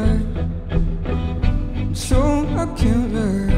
I so I can't lie.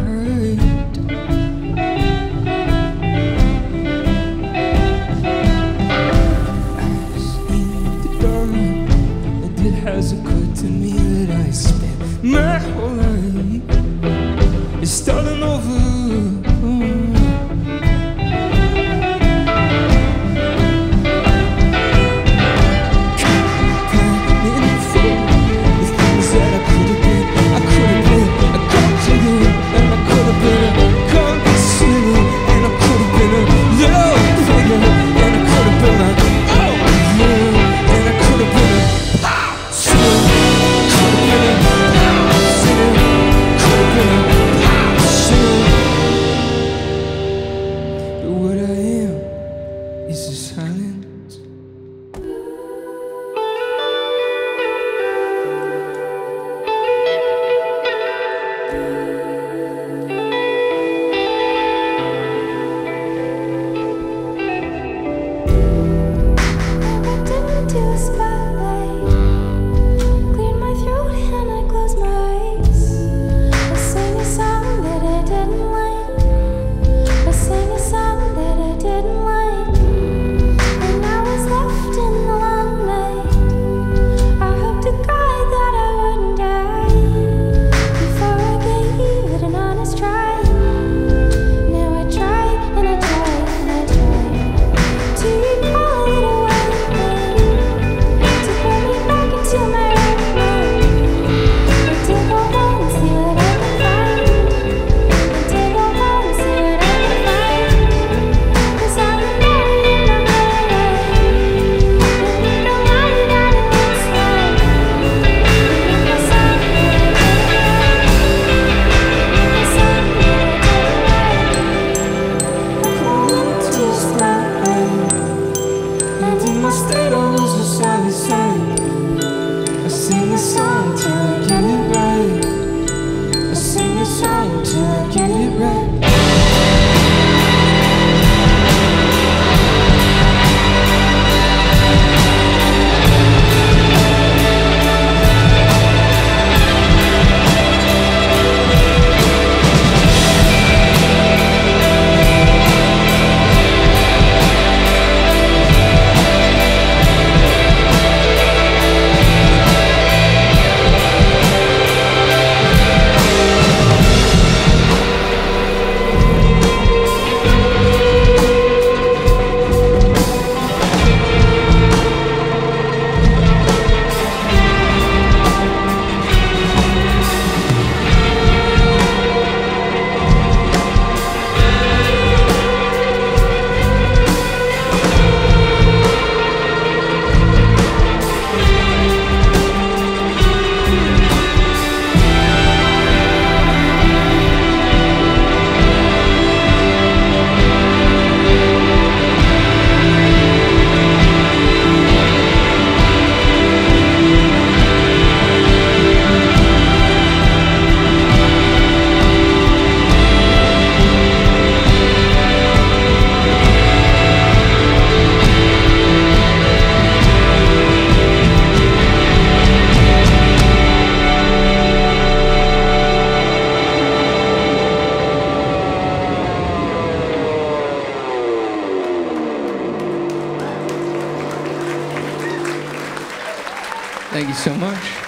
Thank you so much.